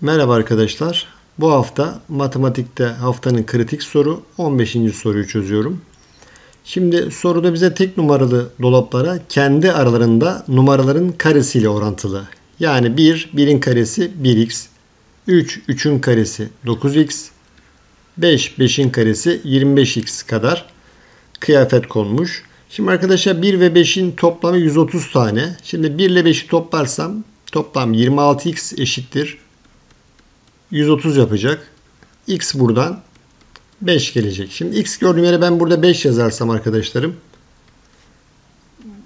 Merhaba arkadaşlar. Bu hafta matematikte haftanın kritik soru 15. soruyu çözüyorum. Şimdi soruda bize tek numaralı dolaplara kendi aralarında numaraların karesiyle orantılı. Yani 1, 1'in karesi 1x, 3, 3'ün karesi 9x, 5, 5'in karesi 25x kadar kıyafet konmuş. Şimdi arkadaşlar 1 ve 5'in toplamı 130 tane. Şimdi 1 ile 5'i toplarsam toplam 26x eşittir 130 yapacak. X buradan 5 gelecek. Şimdi X gördüğüm yere ben burada 5 yazarsam arkadaşlarım.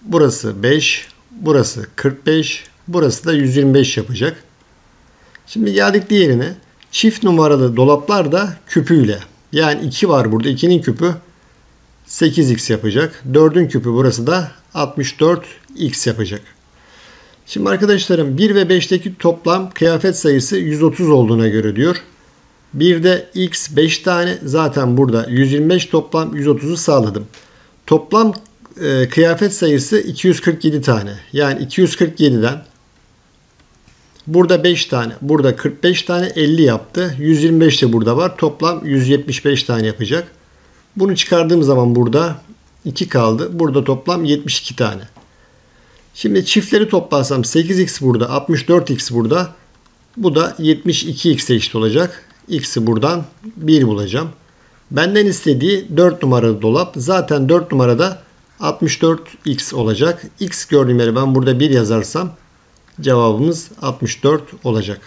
Burası 5. Burası 45. Burası da 125 yapacak. Şimdi geldik diğerine. Çift numaralı dolaplar da küpüyle. Yani 2 var burada. 2'nin küpü 8x yapacak. 4'ün küpü burası da 64x yapacak. Şimdi arkadaşlarım 1 ve 5'teki toplam kıyafet sayısı 130 olduğuna göre diyor. Bir de x 5 tane zaten burada 125 toplam 130'u sağladım. Toplam e, kıyafet sayısı 247 tane. Yani 247'den burada 5 tane, burada 45 tane 50 yaptı. 125 de burada var. Toplam 175 tane yapacak. Bunu çıkardığım zaman burada 2 kaldı. Burada toplam 72 tane. Şimdi çiftleri toplarsam 8x burada, 64x burada. Bu da 72x eşit olacak. X'i buradan 1 bulacağım. Benden istediği 4 numaralı dolap. Zaten 4 numarada 64x olacak. X gördüğüm yere ben burada 1 yazarsam cevabımız 64 olacak.